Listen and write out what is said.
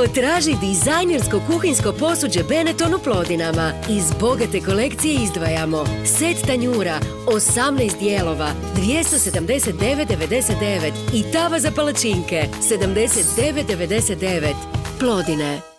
Potraži dizajnersko kuhinsko posuđe Benetton u Plodinama. Iz bogate kolekcije izdvajamo set tanjura, 18 dijelova, 279,99 i tava za palačinke, 79,99. Plodine.